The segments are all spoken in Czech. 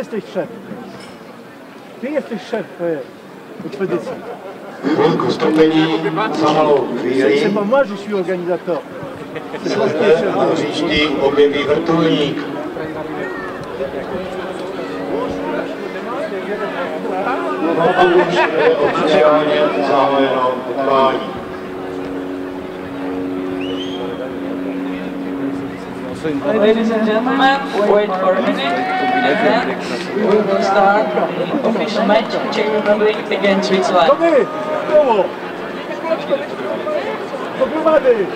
jesteś szef. Ty jesteś szef e, ekspedycji. Mi organizator. se na hřišti objeví vrtulník. Toto už je oficiálně zahájeno utkání. Ladies and gentlemen, wait for a minute, we will start official match Czech Republic against Switzerland. wy! Koło! Do gromady!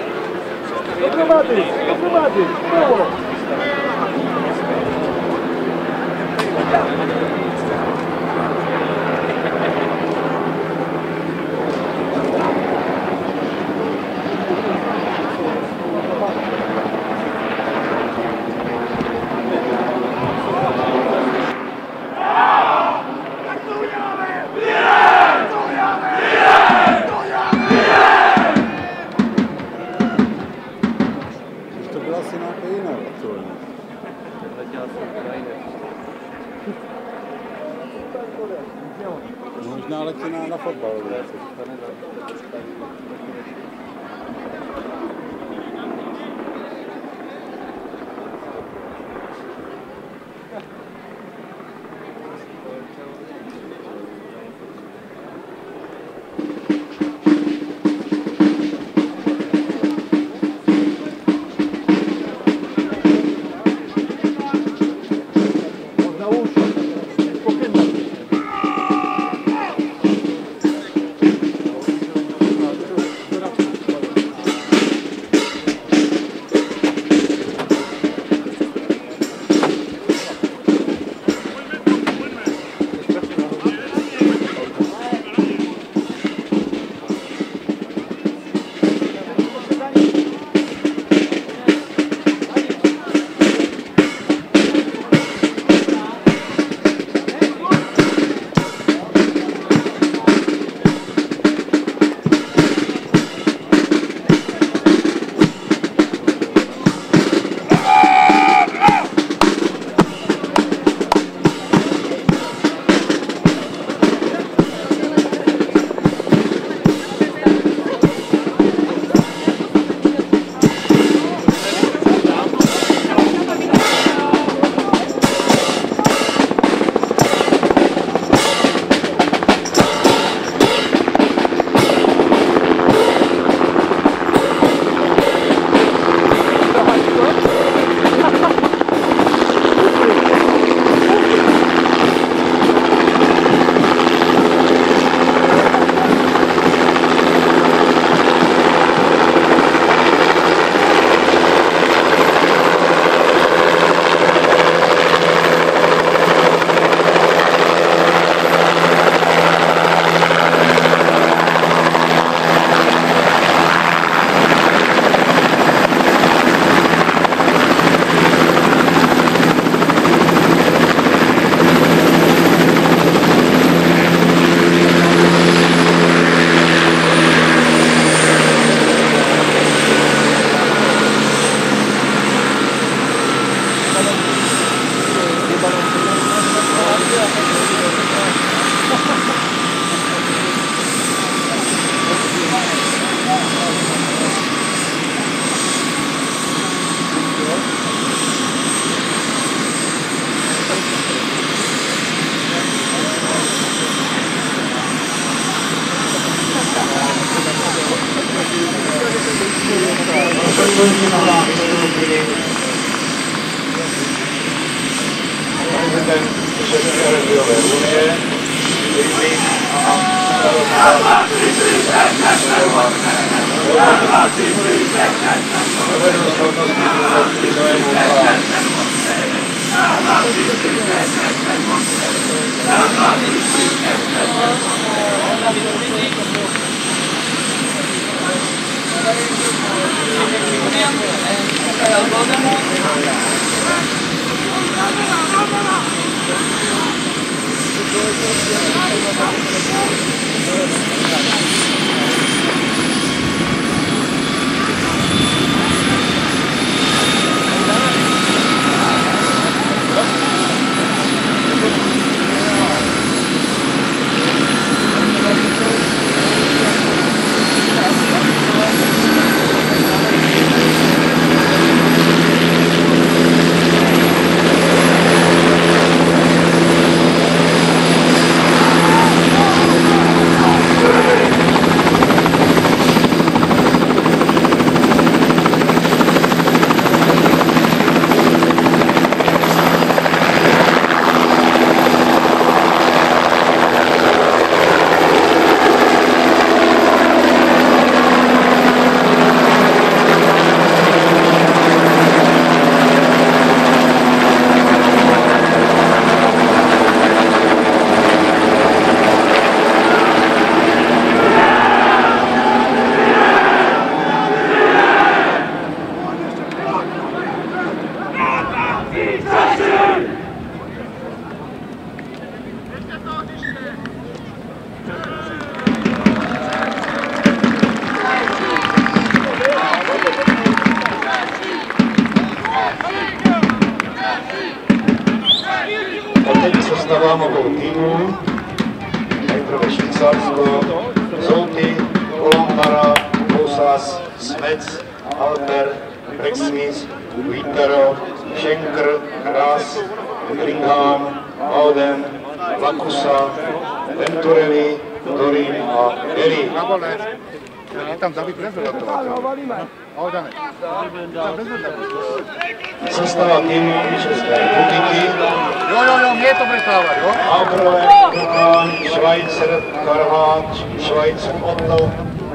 Švajc, Otto,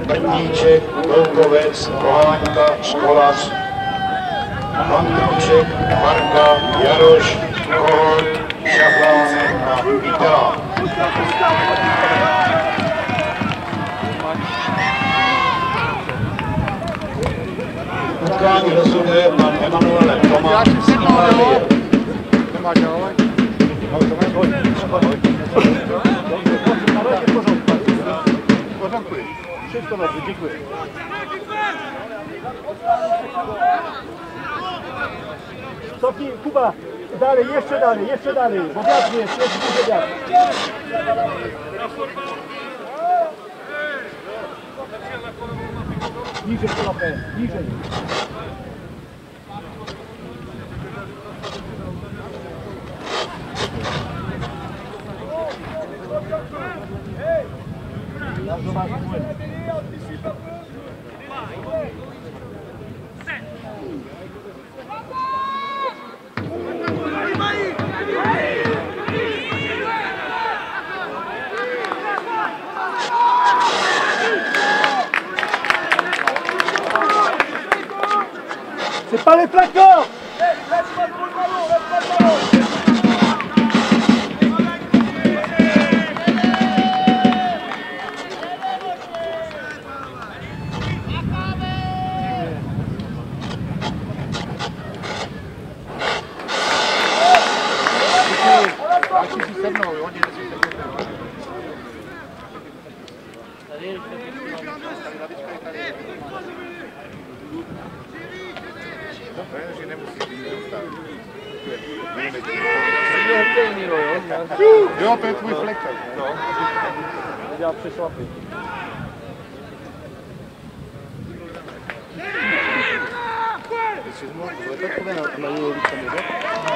Brníček, Velkovec, Koháňka, Školař, Mandruček, Marka, Jaroš, Kohol, Šafránek a Vítela. Utkání rozhoduje pan Emanuel Tomáš z Itálie. Nemá dělat. Ale to máš Wszystko dobrze, dziękuję. Cofnij, Kuba, dalej, jeszcze dalej, jeszcze dalej, bo wiatr jest, jest duży wiatr. Niżej trochę, niżej. Bardzo Dobře, že nemusí být dostat. Jo, to je tvůj flektor. No. Ja przeszłapy. Avance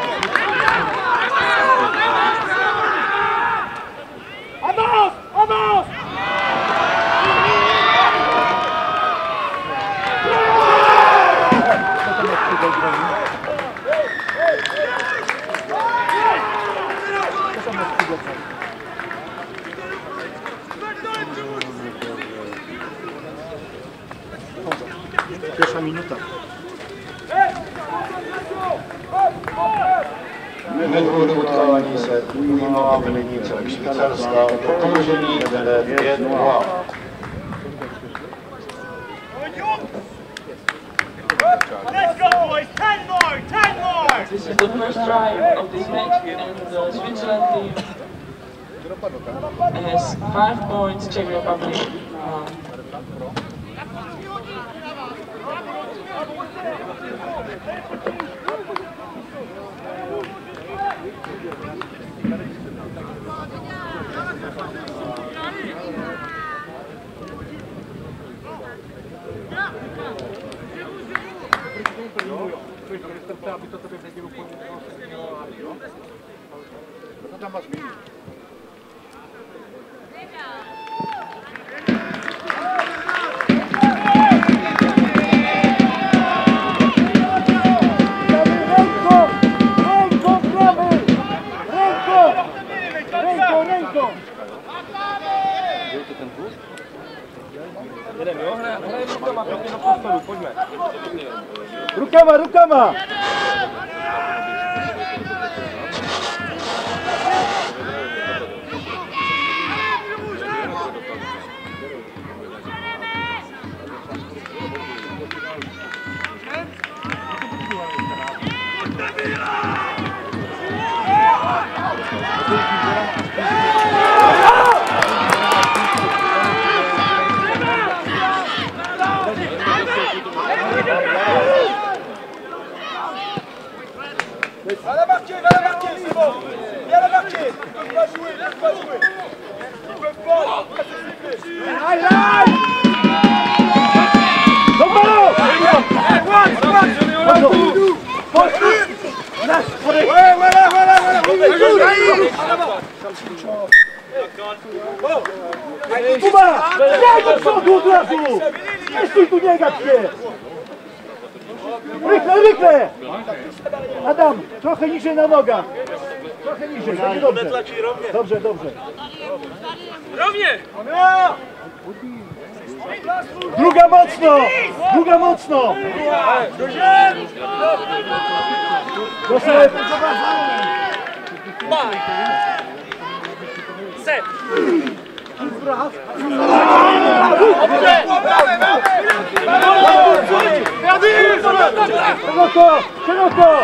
Kuba! Bieg do przodu od razu! Nie stój tu nie gad się! Rykle, rykle! Adam, trochę niżej na nogach. Trochę niżej, będzie dobrze. Dobrze, dobrze. Równie! Druga mocno! Druga mocno! Proszę, Français. Perdu C'est encore C'est encore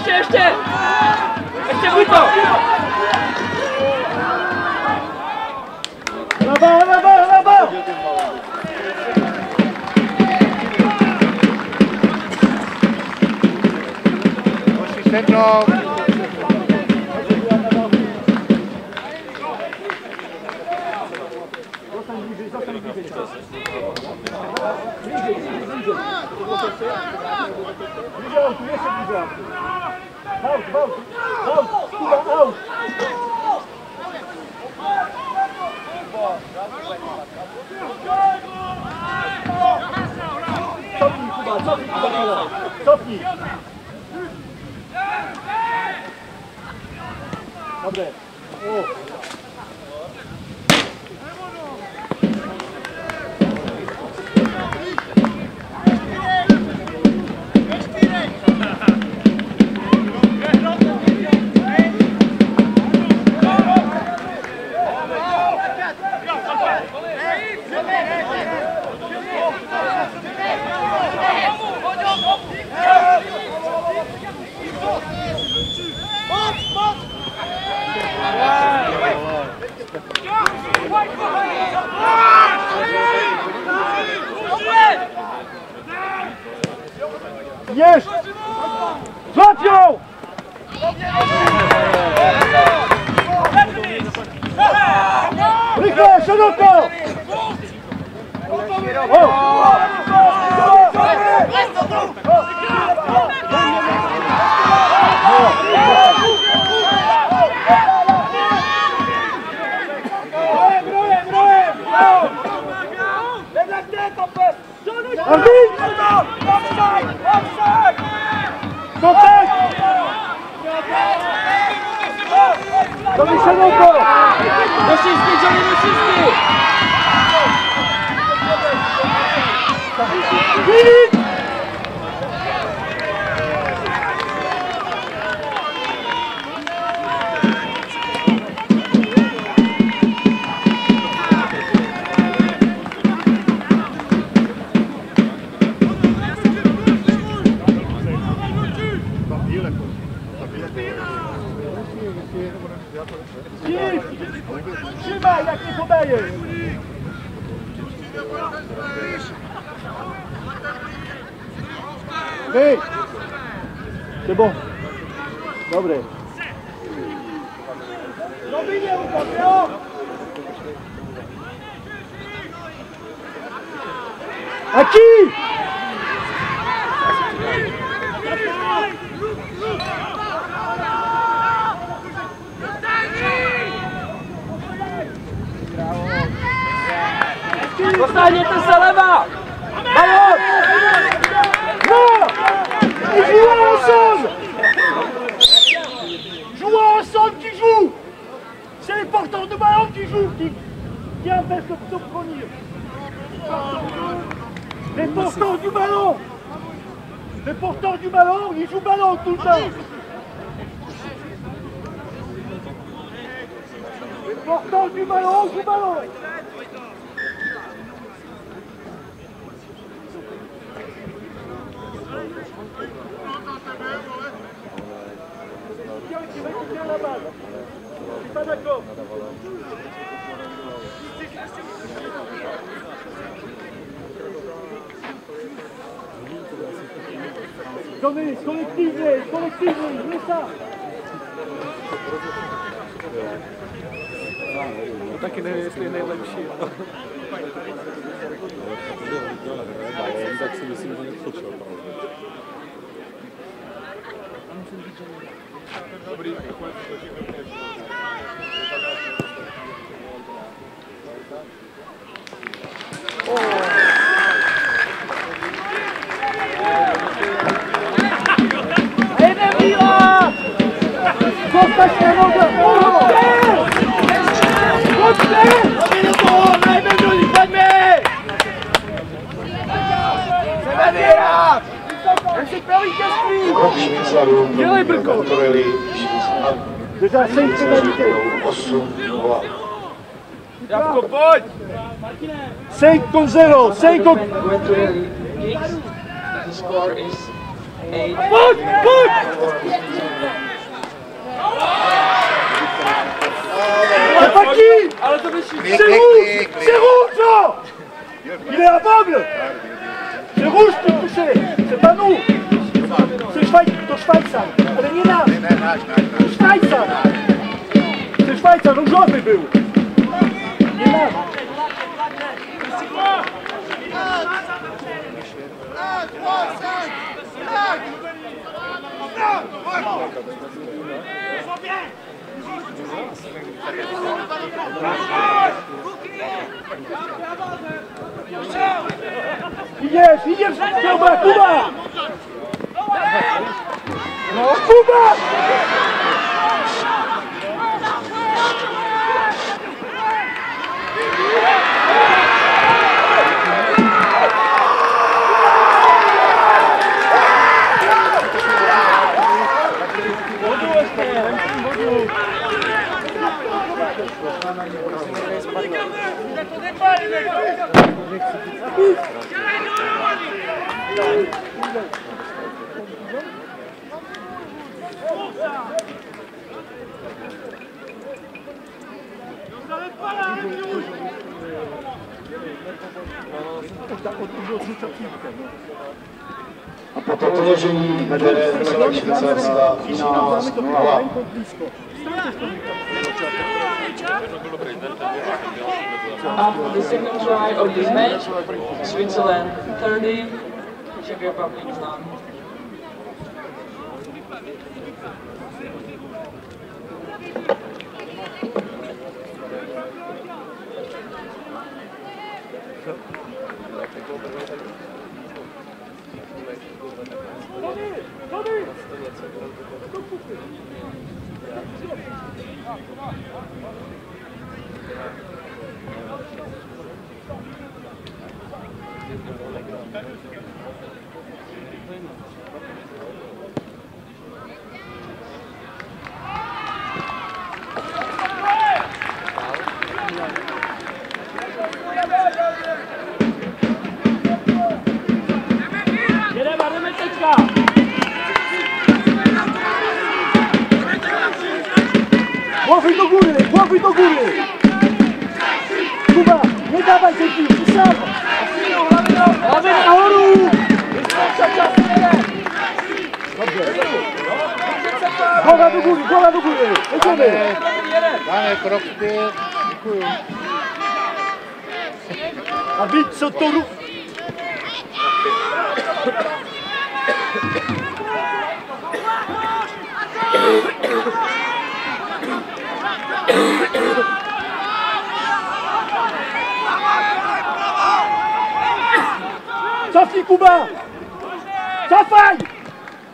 Ještě, ještě, ještě! Buď to! Leva, leva, leva! Hoši Vem! C'est bon. Dobre. Domine o campeão! Aqui! Dostanie ten zalewa! Brawo! Vamos! Jouent ensemble. Jouons ensemble qui jouent C'est les porteurs de ballon qui jouent, qui, qui empêchent de s'obtenir. Les porteurs du ballon. Les porteurs du ballon, ils jouent ballon tout le temps. Les porteurs du ballon jouent ballon Je suis pas d'accord. Donnez, collectivez, collectivez, mets ça. Taky nevím, jestli je nejlepší. Tak si myslím, že Costa Fernanda! Você! Você! Na nogę! Chodźcie! Chodźcie! Rok Švýcarům Torelli Déjà sejď se na dítej. 8 0. Javko, pojď! Sejď kon zero, sejď kon... Venturelli kicks. The score is 8. Pojď, pojď! Klik, klik. C'est rouge là Il est aveugle C'est rouge qui est touché, c'est pas nous. C'est Schweizer, c'est Schweizer. Ale nie nas. C'est Schweizer. C'est Schweizer, różowy był. Nie nas. Tak! Idziesz, idziesz! Kuba, Kuba! No, Kuba! Podłożył medalę Szwajcarska, finał z Mała. After the second try of this match, Switzerland 30, Czech Republic none. Głowy Sophie Kouba. Sans faille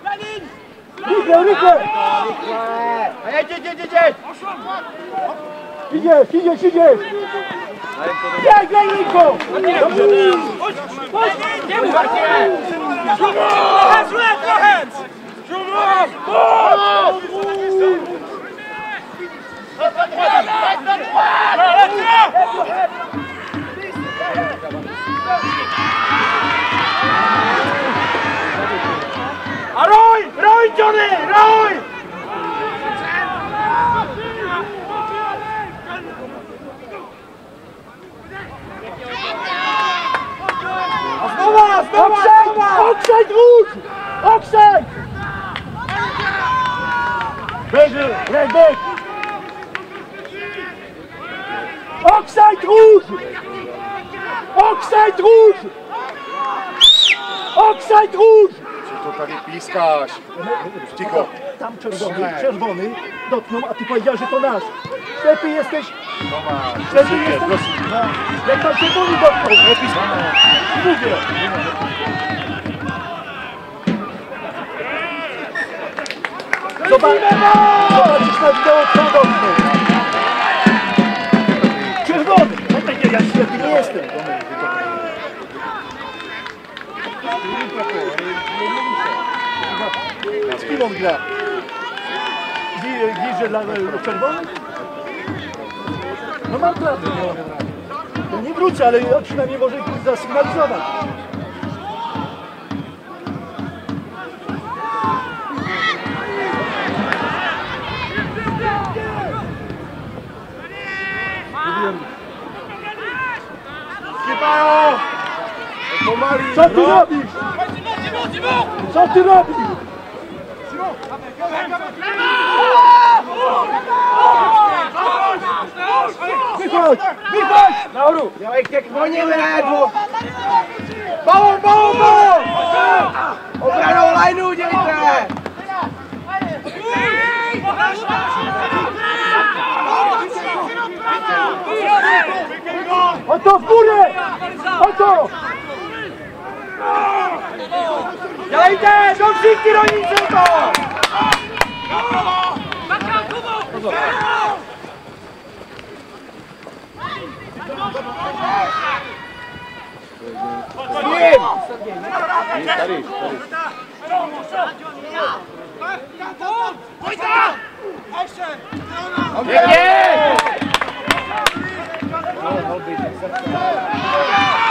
Valide Nique-le, nique-le Allez, DJ, DJ Figé, figé, figé. Bien, bien, Nico. Push Push Push Push Push Push Push Roy! Znowu, znowu, Offside! znowu! Offside rouge! Offside rouge! Offside rouge! Co to tady pískáš? Ticho. Tam czerwony, czerwony dotknął, a ty powiedziałeś, że to nasz. Ślepy jesteś, ślepy jesteś. No, jak tam czerwony dotknął, Mówię. Zobacz, zobaczysz na wideo prawdopodobnie. Czerwony! Ja świetny nie jestem. Z chwilą gra. Bliżej dla czerwonych? No mam prawdę. No nie wrócę, ale przynajmniej może ich zasygnalizować. Kipają! Pomali! Co ty robisz? Co ty robisz? Wychodź! Wychodź! Nahoru! Oni ledwo! Balon, balon, balon! Obranou lajnu dějte! O to górę! O to! Dělejte! Do všichni rolníci to! I'll, I'll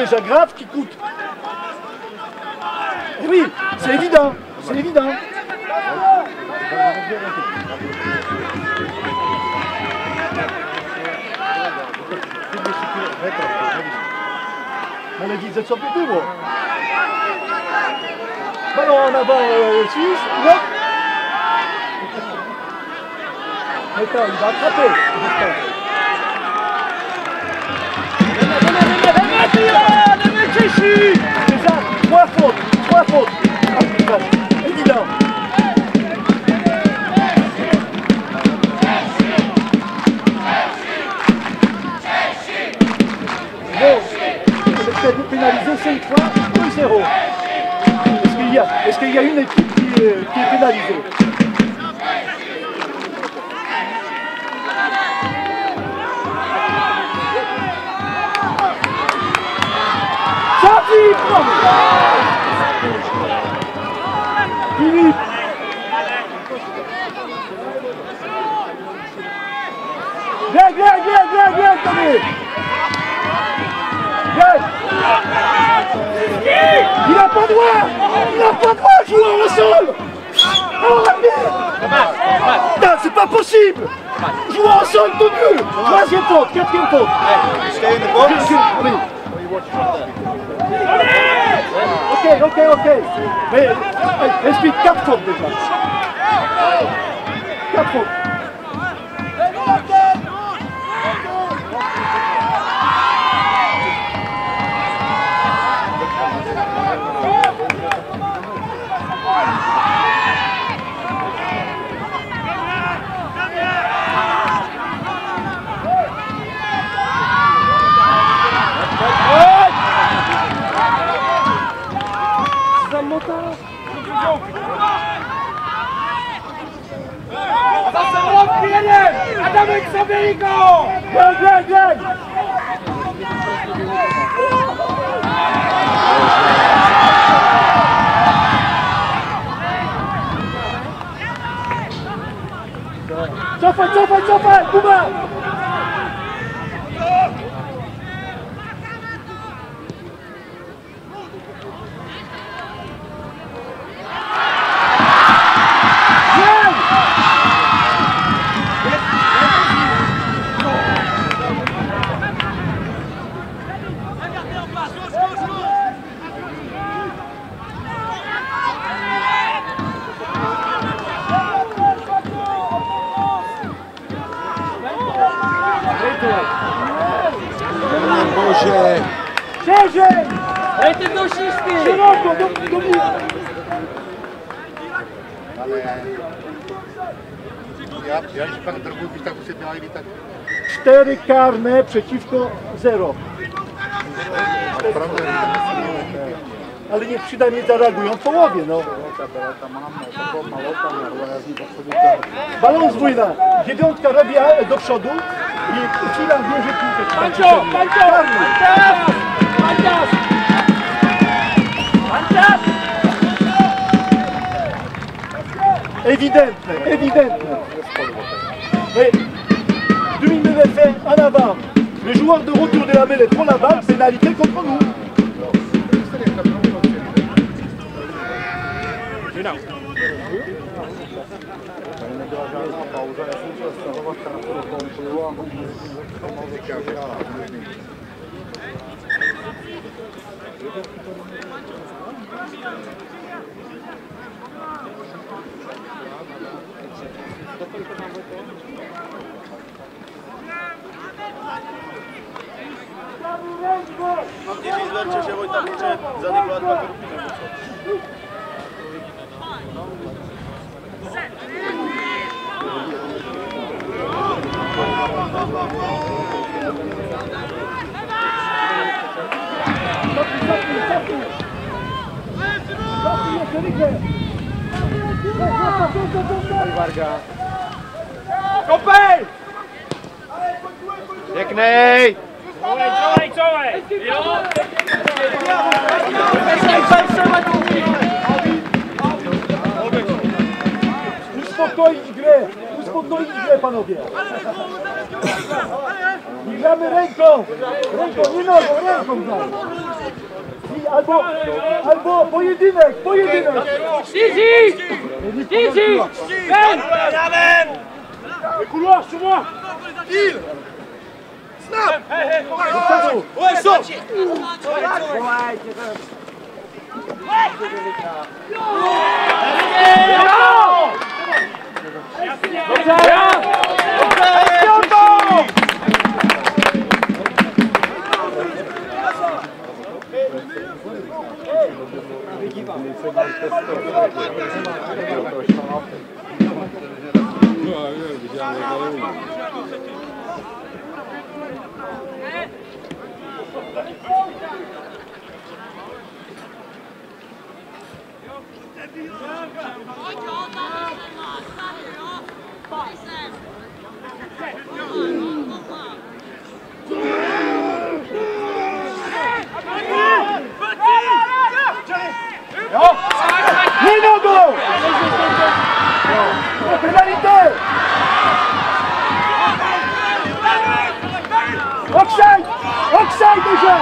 déjà graves qui coûtent. Et oui, c'est évident, c'est évident. Ale widzę co by było. Ballon en avant euh, Suisse, hop Attends, il va attraper. Déjà, trois fautes, trois fautes. Ah, putain, Évident. C'est pénalisé 5 fois, 2-0. Est-ce qu'il y, qu'il y a une équipe qui, est- qui est pénalisée? Philippe Viens, viens, viens, viens, viens, Tommy Viens Il n'a pas droit Il n'a pas droit de jouer au sol Oh, Putain, c'est pas possible Jouer au sol tout nul Troisième faute, quatrième faute Stay in the box. Ok, ok, ok. Mais euh, explique quatre fautes déjà. Quatre fautes. Alex Amerigo! Good, good, good! Go for it, go for it, go for it! Move out! Szerzej! Dajte do šířky! Szeroko, do, do mnie! Ale... Ja, ja jeśli pan gdzieś tak usypiali, tak Cztery karne przeciwko zero. Ale niech przynajmniej zareagują w połowie, no. Balon z wójna. Dziewiątka robi do przodu i Filan bierze piłkę. Pancio! Pancio! Pancio! Pancio! Ewidentne, ewidentne. Mais, Demi devait faire en avant. Le joueur de retour de la mêlée prend la balle, pénalité contre nous. Martirizlar Cheshire o'yintaguncha zadebat va Thank you. Kopej! Pěknej! Czołej, czołej! Uspokoić grę, uspokoić grę panowie. I gramy ręką, ręką, nie nogą, ręką gramy. Albo, Albo, pojedynek, pojedynek! Dizzy! Dizzy! Ben! Ben! Les couloirs, sur moi! Il! Snap! Ouais, saute! Ouais, Neyse markası da yok. Yok bir tane bakalım. Hadi! Penalité! Offside! Offside déjà!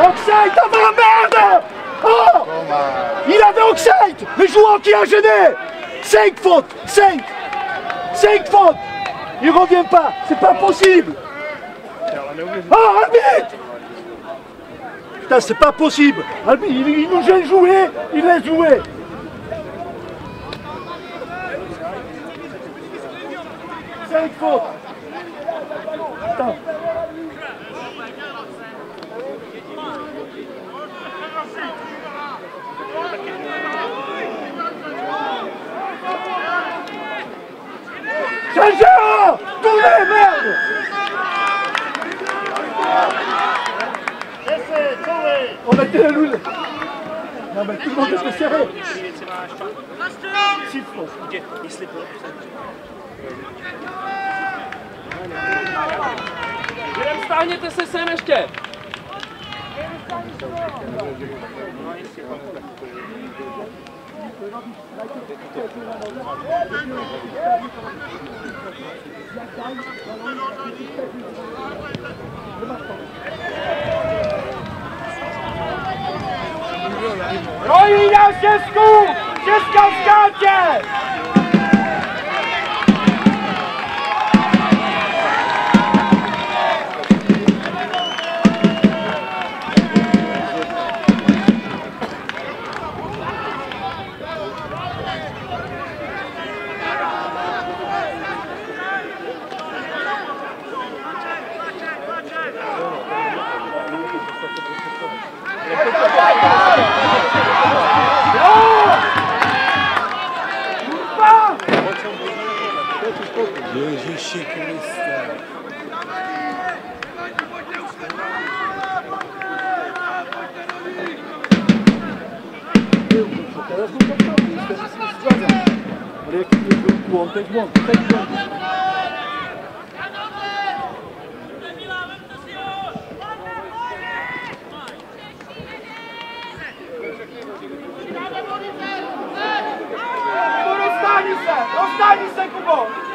Offside, t'as fait la merde! Oh! Il avait offside! Le joueur qui a gêné! 5 fautes! 5! 5 fautes! Il revient pas! C'est pas possible! Ah, arbitre Putain, c'est pas possible il, nous gêne jouer, il laisse jouer Cinq fautes Putain. Changez merde On a été le loul Non mais tout le monde est serré. Siffle. Jdem, stáhněte se sem ještě! Rojí na Česku! Česka! Teraz błąd. To jest błąd. Kubo, rozstani se! Rozstani se, Kubo!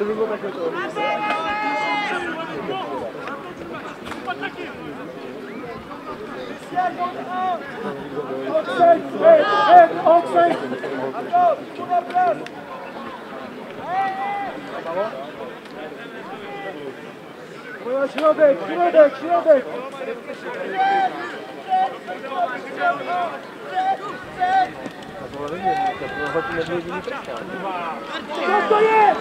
Offside! Hey, hey, offside! Atop, um abraço! Buna Şirobek, Şirobek, Şirobek! Şirobek! Şirobek! Şirobek! Co to jest?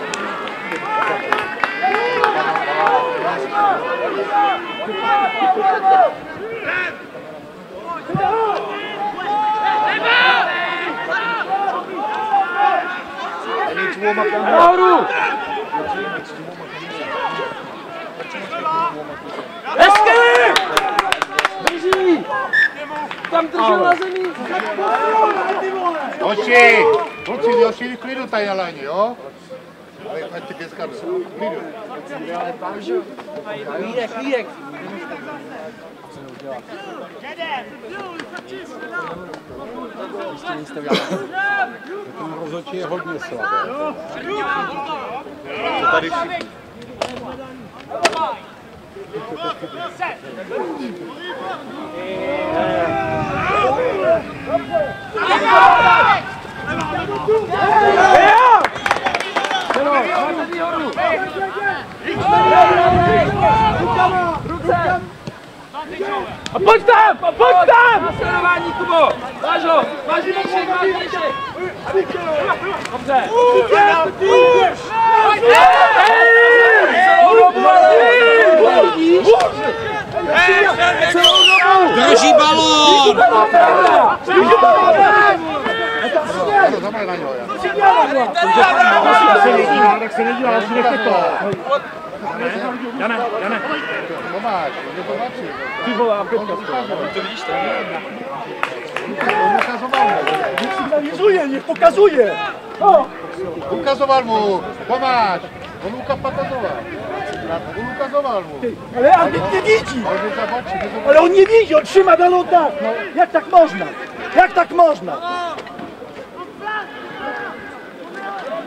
Nahoru! Hezky! Drží! Tam držel na zemi! Hoši, kluci, hoši, v klidu tady na lajně, jo? Ale ať ty dneska v klidu. Klídek, klídek! Rozhodčí je hodně slabé. Tady všichni. A pojď tam! A pojď tam! Nasledování, Kubo! Máš ho! Máš míček, máš míček! Dobře! Celou dobu, ale... Drží balón! To zabrali na něho, já. Tak se nedívá, tak se nedívá, asi nechte to. Tomáš, jde to matří. Ty vole, On ukazoval mu. niech sygnalizuje, niech pokazuje. O, Ukazoval mu. Tomáš, on uka. Ale Andrzej nie widzi! Ale on nie widzi, on trzyma daną no, tak! Jak tak można? Jak tak można?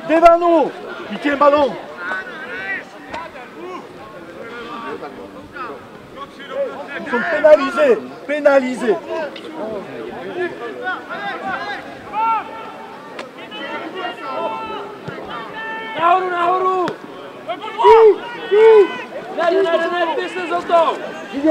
Dywanu! Idzie balon! Są penalizy! Penalizy! Nauru, nauru! Lionel, Lionel, descends en les y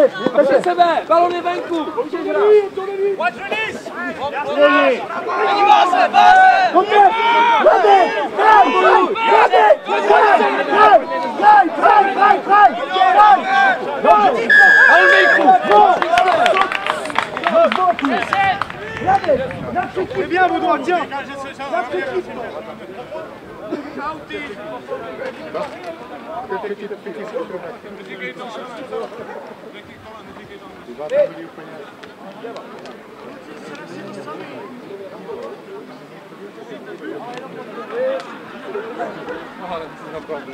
Ага, це направду.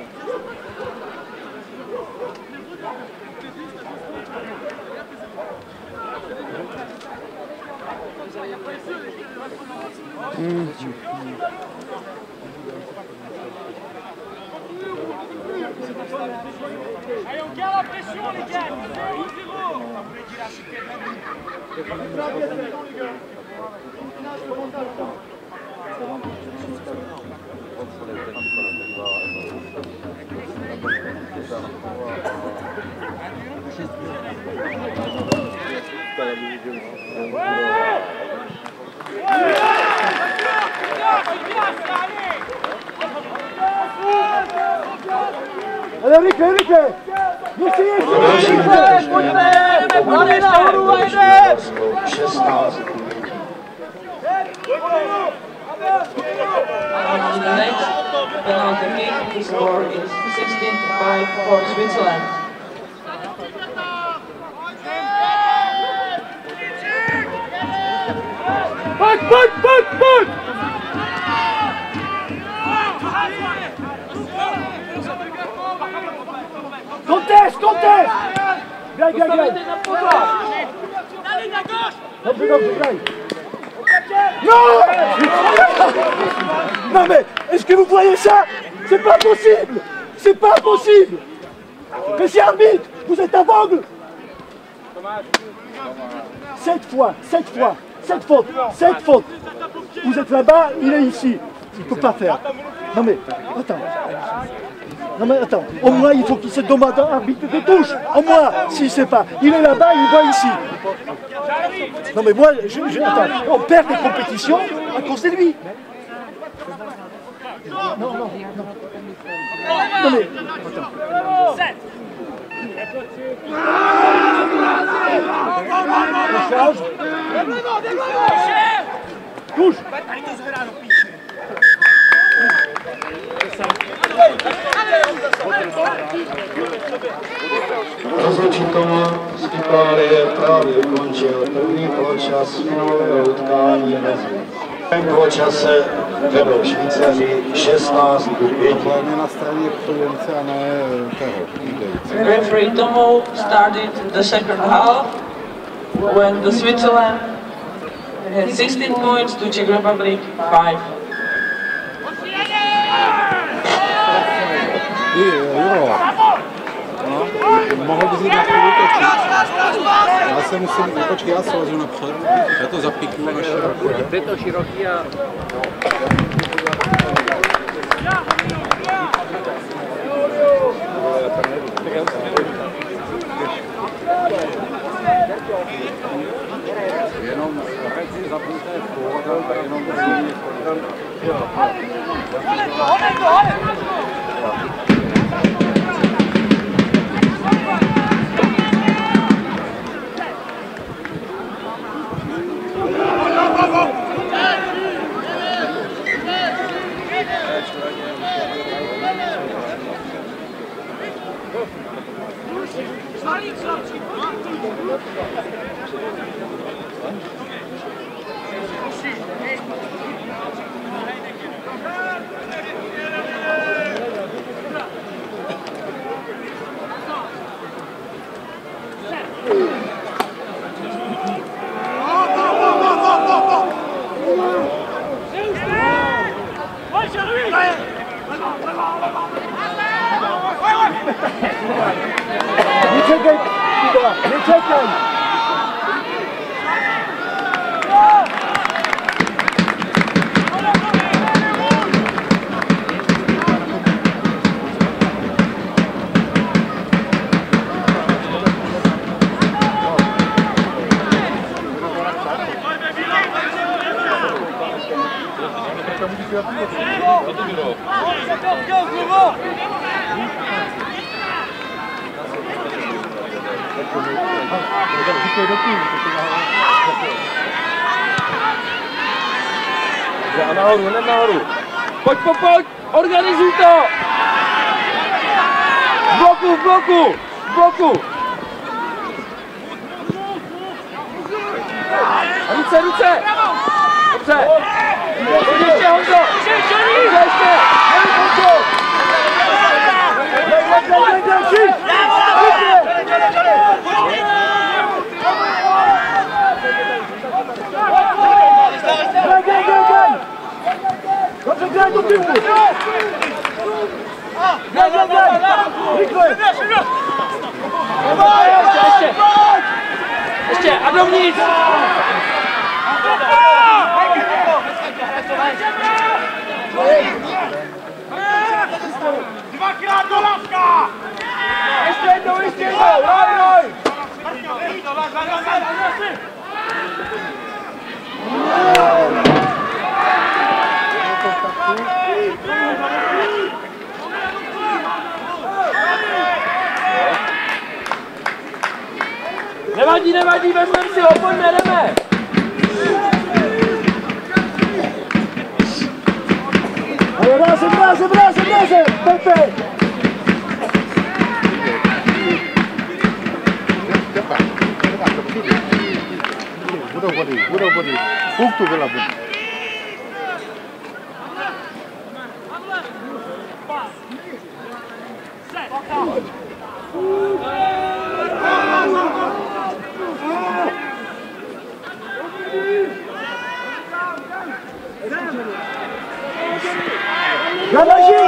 Allez, on garde la pression, les gars. 0 Non Non mais, est-ce que vous voyez ça? C'est pas possible! C'est pas possible! Monsieur arbitre, vous êtes aveugle! Sept fois, sept fois, sept fautes, sept fautes Vous êtes là-bas, il est ici. Il peut pas faire. Non mais, attends non mais attends, au moins il faut qu'il se demande arbitre des touches, au moins, s'il sait pas. Il est là-bas, il voit ici. Non mais moi, je, je- attends, on perd des compétitions à cause de lui. Non, non, non. Non mais, attends. On change. Touche. Rozlučitovo z Itálie právě ukončil první poločas finálového utkání mezi v poločase vedou Švýcaři 16 k 5. Hlavně na straně příjemce a ne eh, toho. Referee Tomo started the second half when the Switzerland had 16 points to Czech Republic 5. Ty, jo. No, mohl bys jít na chvíli točit. Já se musím, počkej, já slezu napřed. Já to zapikuju na široko. Jde to široký a... Jenom si zapnuté pohoda, a jenom Nie Dvakrát do lavka! Ještě jednou, ještě jednou! Roj, roj! Nevadí, nevadí, vezmeme si ho, pojďme, jdeme! 젓갈 들어가서 피리 물어버리 물어버리 국도 골라보니 가다시!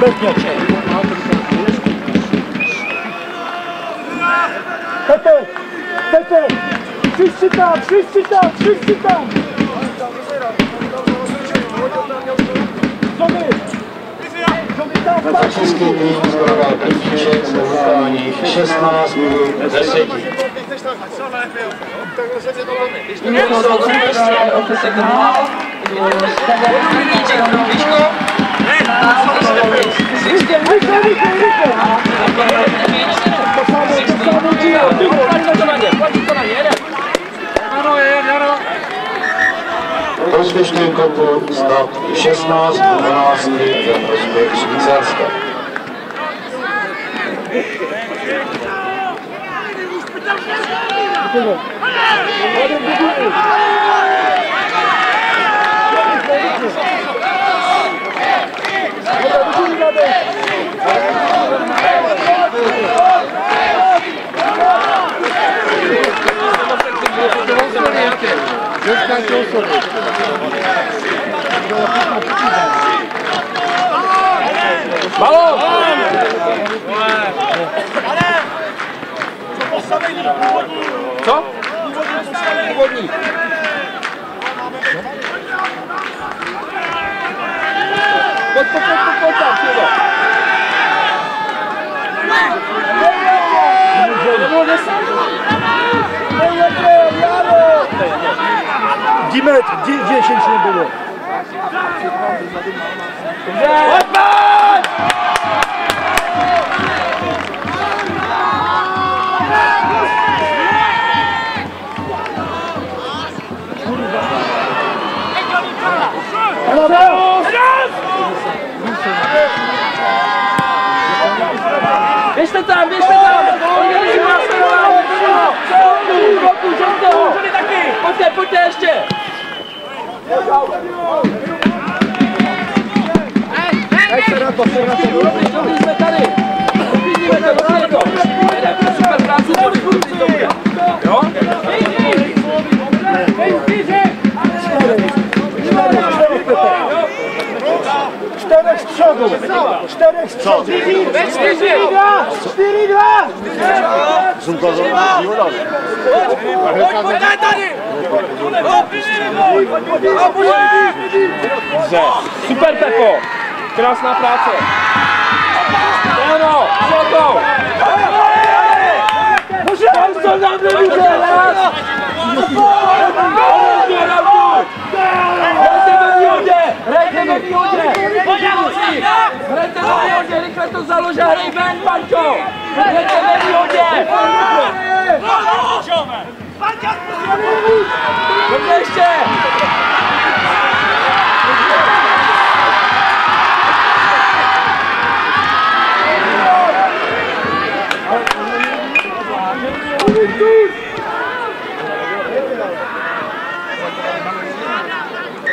Bezmět. Pepe, Pepe, wszyscy tam, wszyscy tam, wszyscy tam. Johnny, Johnny tam, patrz. český tým skoroval Petříček za utkání 16 minut 10. Here goes the first of the second half. It was Stefan Petříček from Vyško. Now is the race. 60 Rychle, rychle, rychle. To samo, to samo dílo. Platí to na ně, úspěšném kopu stav 16 12 ve prospěch Švýcarska. 마오! 저? 이번이 Pojď, pojď, pojď, pojď, pojď tam, Silvo. Dimet, gdzie się nie było? Pojď, pojď! Běžte tam, běžte tam! Organizuj následování! Celou bloku, žlutého! Pojďte, pojďte ještě! Dobrý, dobrý, jsme tady! Uklidníme to, uklidníme to! Jede, super práce, dobrý, dobrý, dobrý. Czterech z przodu! Czterech z przodu! Cztery, dwa! Cztery, dwa! Dobře, super Pepo! Krásná práce! Ano, to? Může! To nám nemůže! Raz! v jódě! Hrajte ve výhodě, rychle to založ a hrej ven, Pančo! Hrajte ve výhodě! Pančo, Dobře ještě!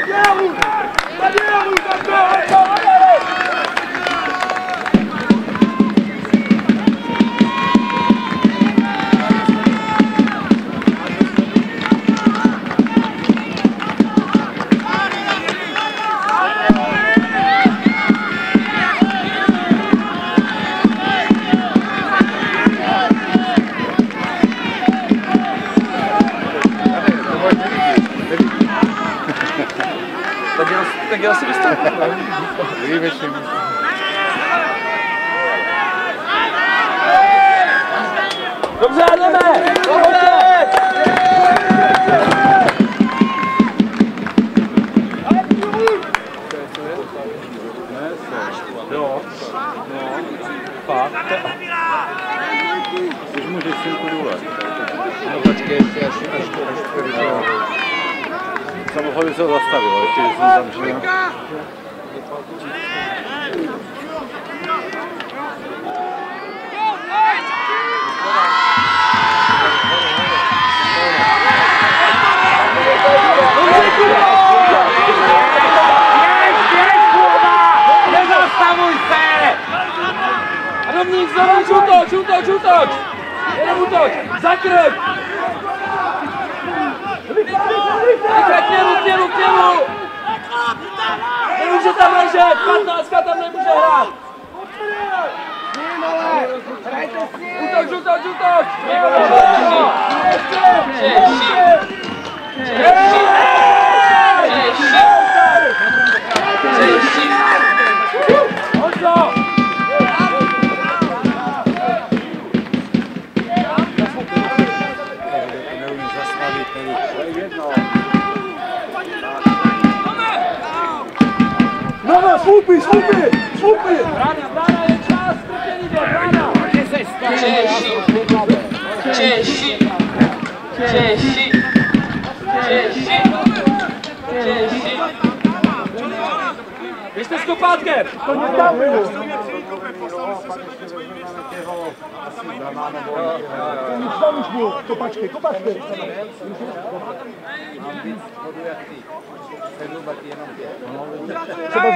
Yeah! Amen. Dankeschön.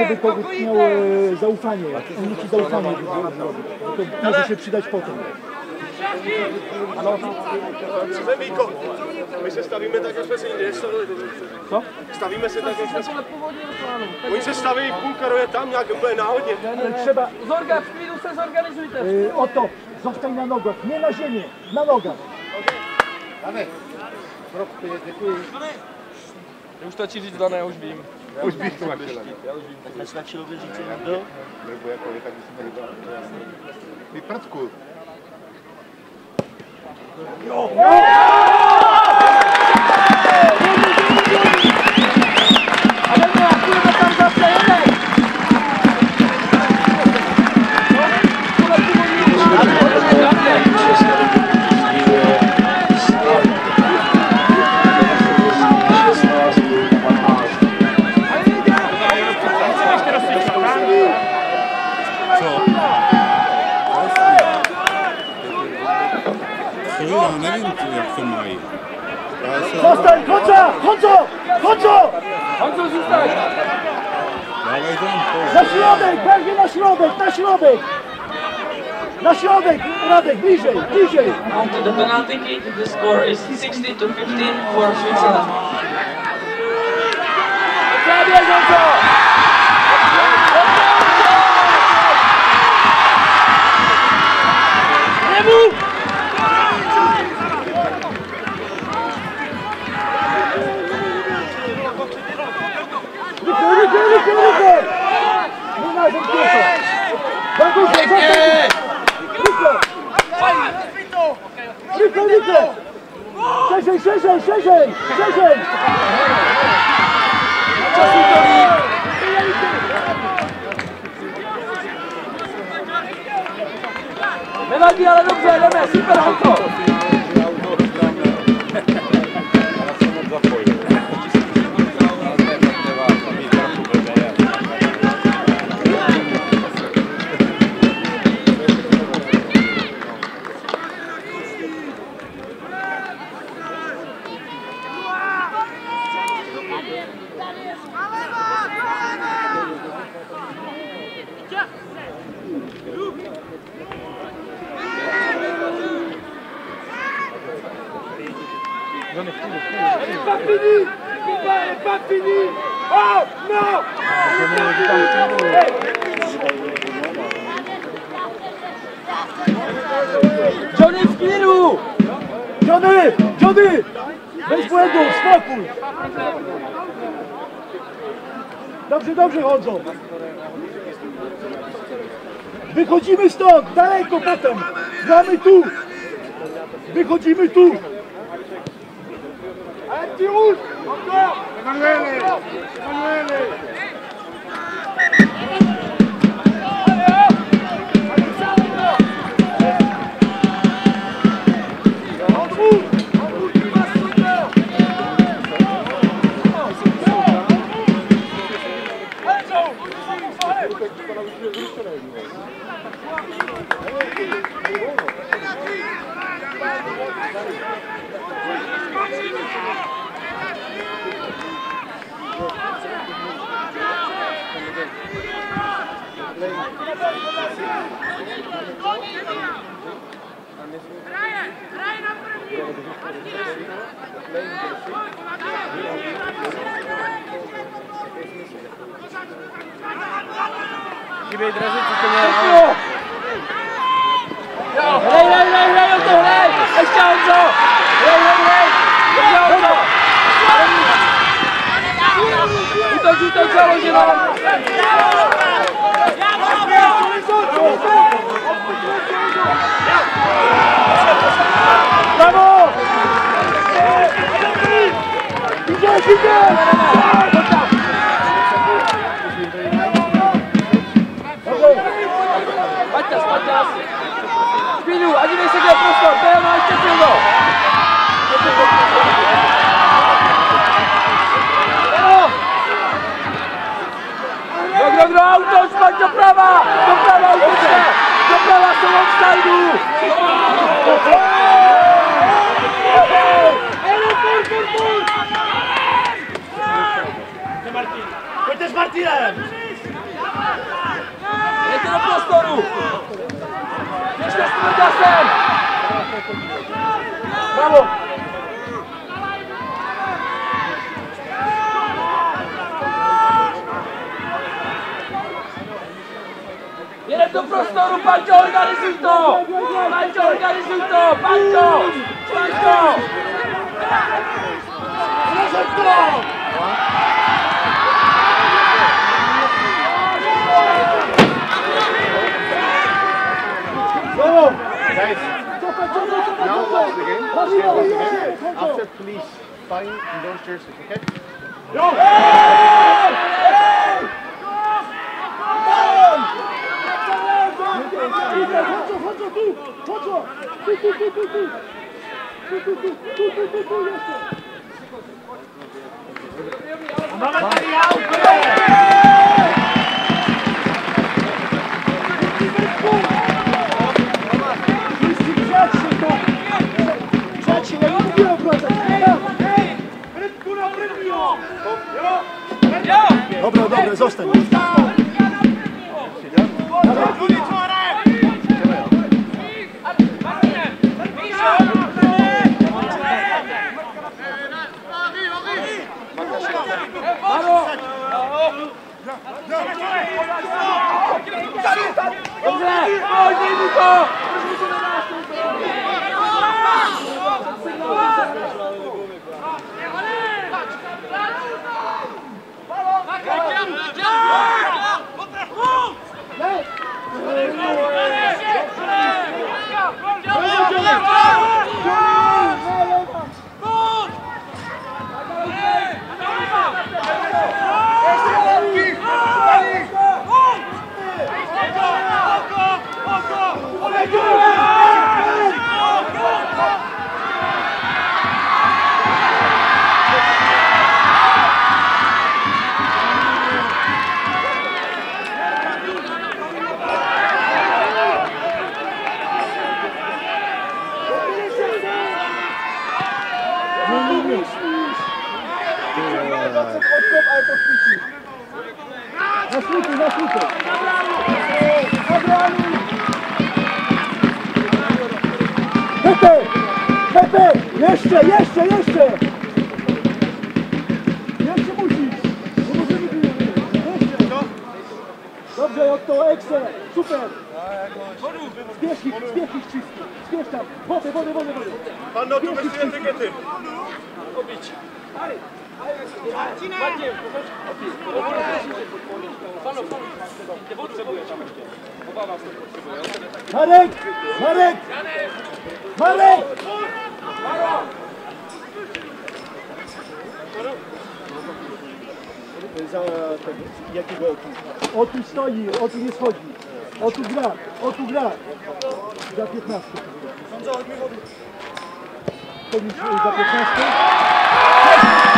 żeby kogut miał e, zaufanie, uniki zaufanie to może się przydać potem. My się stawimy tak, abyśmy się. Co? Stawimy się tak, abyśmy się... Oni się stawili bunkeruje tam, jak by na no, odnie. Trzeba... Zorga, w minusę zorganizuj też. Yy, oto, zostań na nogach, nie na ziemię, na nogach. Damy. Krok. Już to ci widzę, ja już wiem. Už bych to nechtěl. Nestačilo by říct jenom do? Nebo jako je tak. Ty prdku. A Zůstaň! dávej tam to. Na środek, pewnie na środek, na środek! Na środek, Radek, bliżej, bliżej! on to the penalty kick. The score is 60 to 15 for Switzerland. Dobře, běž, Cześć, cześć, cześć, cześć, cześć! Melody, ale dobrze, Lemes, super, szybko! wychodzą. Wychodzimy stąd, daleko potem. Gramy tu. Wychodzimy tu. Antius! Emanuele! Emanuele! Rouge Encore Emanuele Emanuele Hrej, hrej, hrej, hrej, o to hrej! Ještě Honzo! Hrej, hrej, hrej! Ještě Honzo! Útoč, útoč, založeno! Paťas, Paťas! Chvíľu, a dívej se, kde je prostor, to má ještě Fildo! Kdo, kdo, kdo, auto, spať doprava! Doprava, uteče! Doprava jsou offsideu! Pojďte s Martinem! Jdete do prostoru! Běžte s tím gasem! Bravo! Jede do prostoru, Pančo, organizuj to! Pančo, organizuj to! Pančo! Pančo! Bravo! Now lost the game. Lost the game. After police fine in those jerseys, okay? Chodź, chodź Dobra, dobra, zostań. Dobře, pojď, mu Let's go! Zasuty, zasuty! Pepe! Pepe! Jeszcze, jeszcze, jeszcze! Jeszcze musisz! Bo możemy Jeszcze! Dobrze, Otto, ekstra! Super! Zbierz ich, zbierz ich wszystko! Zbierz tam! Wody, wody, wody, wody! Pan no tu wysyłaj etykiety! Obić! Ale! Marek! Marek! Marek! Za jakiego otu? Otu stoi, otu nie schodzi. Otu gra, gra. Za 15. Sądzę. Za 15.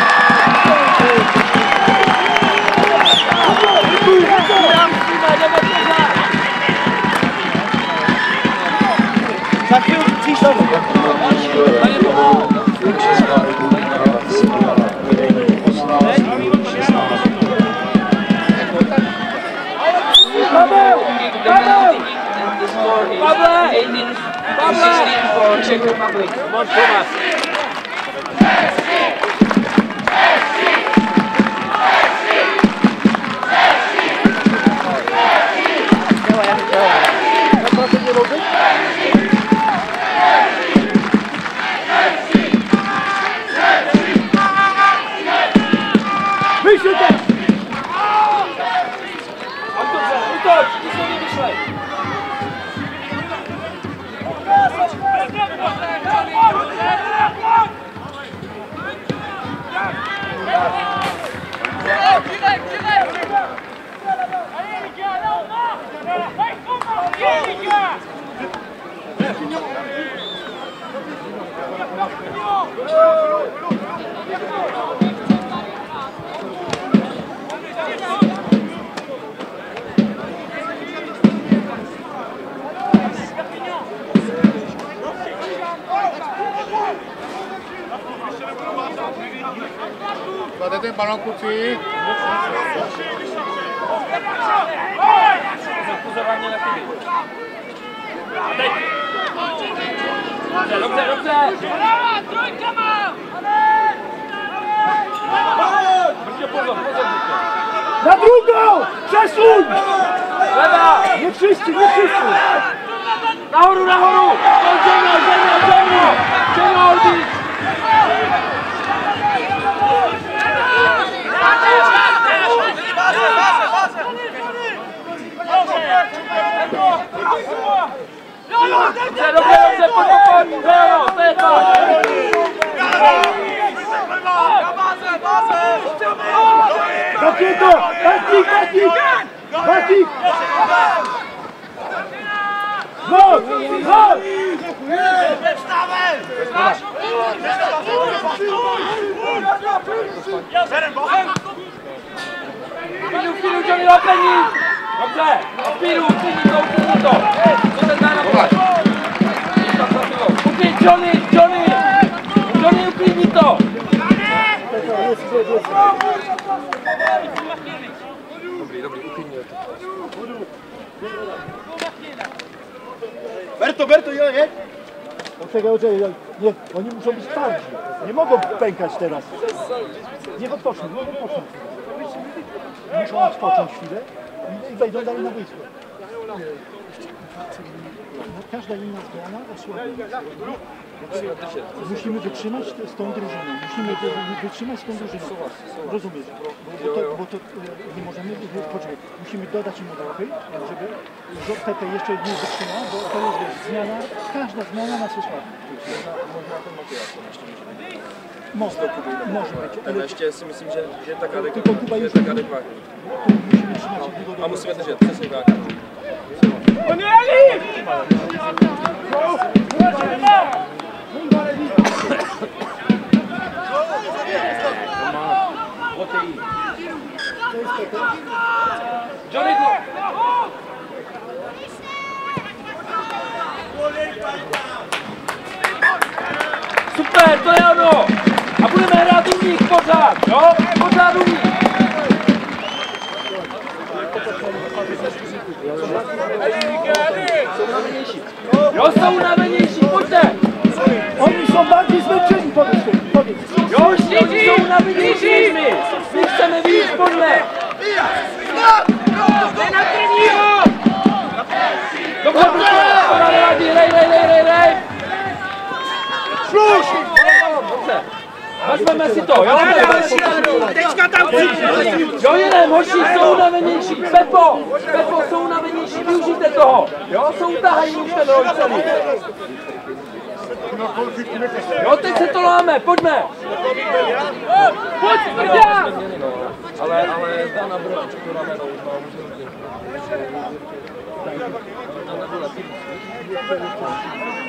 Johnny, Johnny! Johnny, uklidni to! Berto, Berto, ja, nie? Poczekaj, poczekaj, nie, oni muszą być twardzi. Nie mogą pękać teraz. Niech odpoczną, niech odpoczną. Muszą odpocząć chwilę i, i wejdą dalej na boisko. No, Każda inna zmiana osłabia. Musimy wytrzymać z tą drużyną. Musimy wy- wytrzymać z tą drużyną. Rozumiesz? Bo to, bo to e, nie możemy, poczekaj, musimy dodać im odruchy, żeby że Pepe jeszcze nie wytrzymał, bo to jest wiesz, zmiana, każda zmiana nas osłabia. Może, może być, ale Ještě si myslím, že, že je tak Tylko. Kuba jest- tak tu musimy trzymać do A tak. Johnny, go! Super, to je ono! A budeme hrát u nich pořád, jo? Pořád u Jo, jsou unavenější, pojďte! Oni bardziej zmęczeni, powiedz, ty, powiedz. Jo, už oni jsou unavení už než my. My chceme víc, pojďme. Jde na prvního! Dobře, dobře, rej, rej, rej, rej, rej. Sluš! Vezmeme si to, jo? Teďka tam Jo, jenom, hoši, jsou unavenější. Pepo, Pepo, jsou unavenější, využijte toho. Jo, jsou utahají už ten roj celý. Jo, teď se to láme, pojďme. Pojď, prdá! Ale, ale dá na bročku to rameno, už mám můžu Zobacz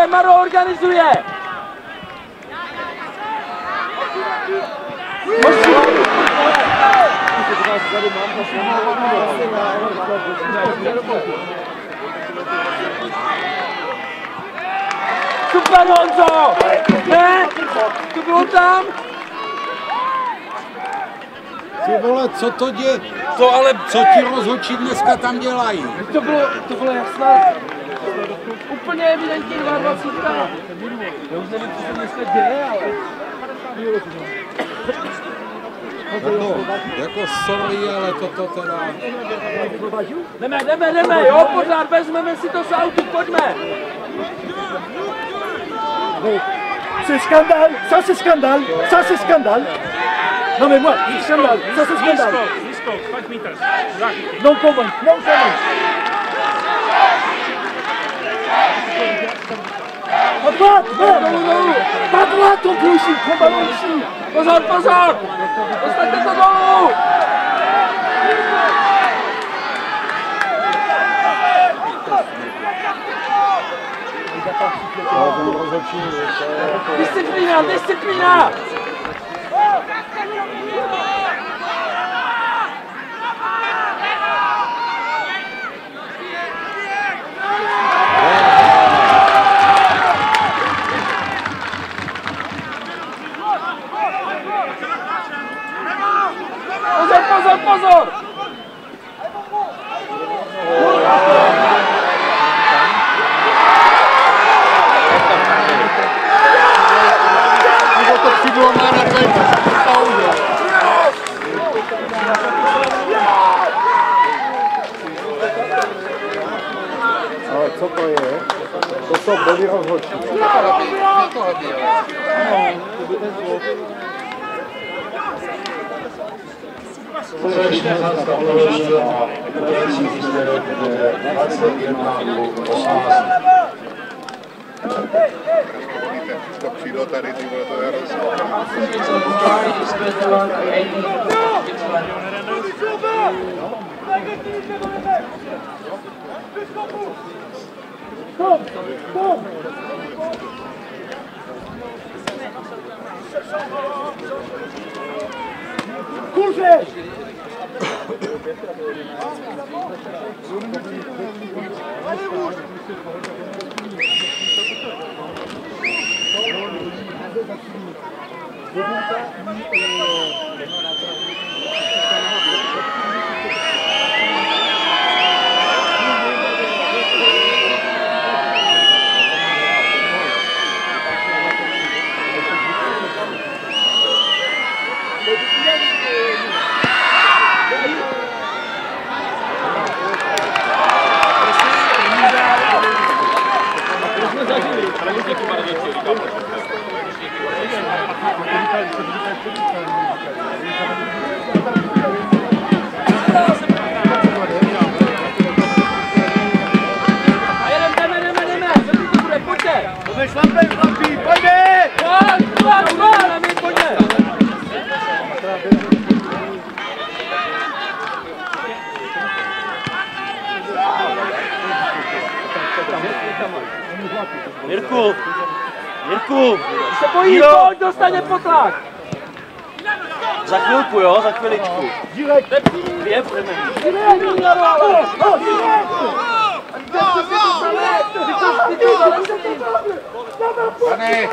organizuje, Maro organizuje! Super Honzo! Ne? To bylo tam? Ty vole, co to dě? To ale, co ti rozhočí dneska tam dělají? To bylo, to bylo jasné. Úplně evidentní 22. Já už nevím, co se dneska děje, ale... Jako, jako sorry, ale toto teda... Jdeme, jdeme, jdeme, jo, pořád vezmeme si to z autu, pojďme. C'est scandale, ça c'est scandale, ça c'est scandale. Non mais moi, c'est scandale, ça c'est scandale. Non convaincu, non convaincu. Pas à droite on peut ici, prends ballon ici. Pozor, pozor! Dostaňte to dolů! Disciplína, disciplína! Pozor, pozor, pozor! Nebo to přidlo má na tvé pauze. Ale co to je? To jsou byli rozhodčí. Společně za položila budoucí výsledek Come, come. Bougez Allez, rouge Mirku, když se bojí, Jo. pojď, dostane potlak. Za chvilku, jo, za chviličku. Direct, Jaro, ale. Oh, direct. Pane,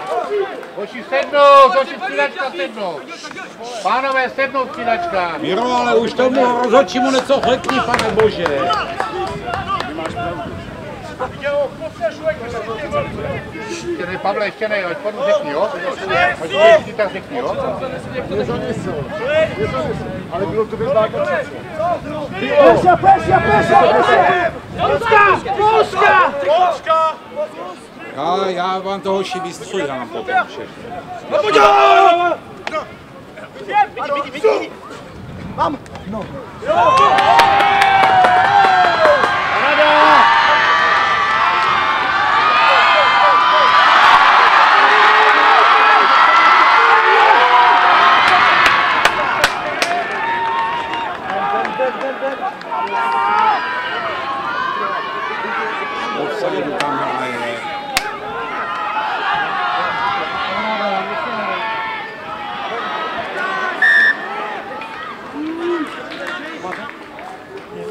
hoši sednout, hoši střídačka sednout. Pánové, sednout střídačka. Miro, ale už tomu rozhodčímu něco řekni, pane bože. Ještě ne, Pavle, ještě ne, ať panu řekni, jo? Až to tak řekni, jo? Ale bylo to vyzvákat Pressure, pressure, pressure, pressure. Polska! Polska! Já, já vám toho hoši vystříhám potom všechno. Offside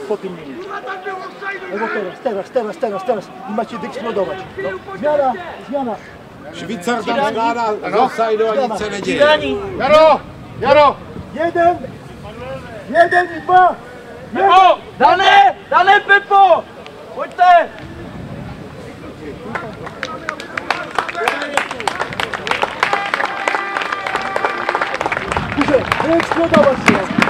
Po tym minut. Albo teraz, teraz, teraz, teraz, teraz. I macie wyeksplodować. No. Zmiana, zmiana. Švýcar tam skládá z offsideu a nic se neděje. Jaro! Jaro! Jeden, jeden i dwa. Pepo, Dané, Dané, Pepo. Pojďte. Duże, wyeksplodować się.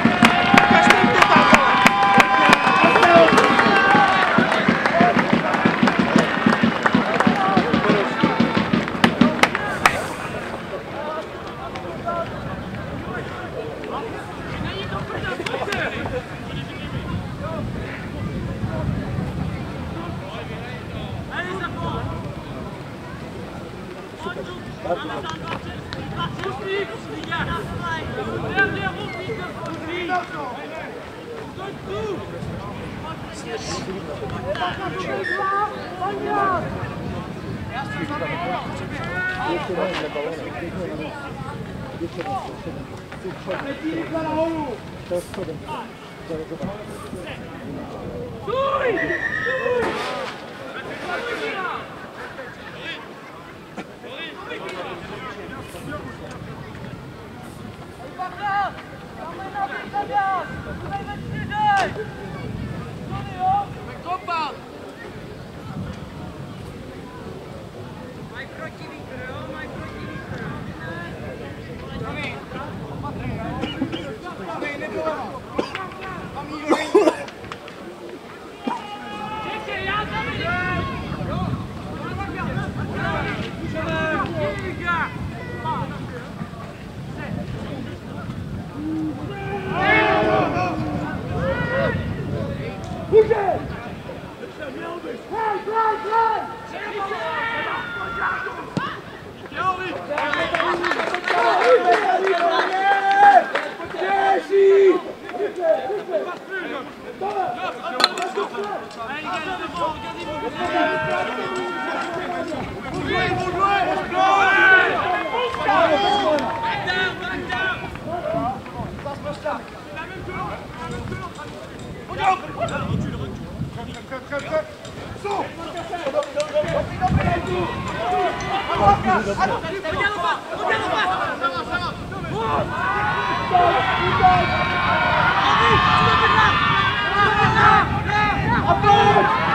Applaus!